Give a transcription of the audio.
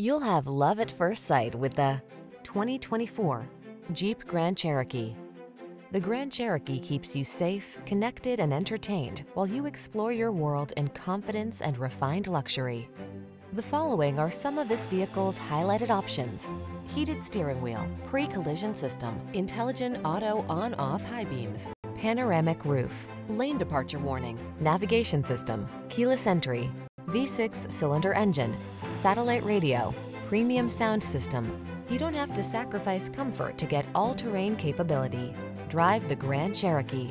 You'll have love at first sight with the 2024 Jeep Grand Cherokee. The Grand Cherokee keeps you safe, connected, and entertained while you explore your world in confidence and refined luxury. The following are some of this vehicle's highlighted options. Heated steering wheel, pre-collision system, intelligent auto on-off high beams, panoramic roof, lane departure warning, navigation system, keyless entry, V6 cylinder engine, satellite radio, premium sound system. You don't have to sacrifice comfort to get all-terrain capability. Drive the Grand Cherokee.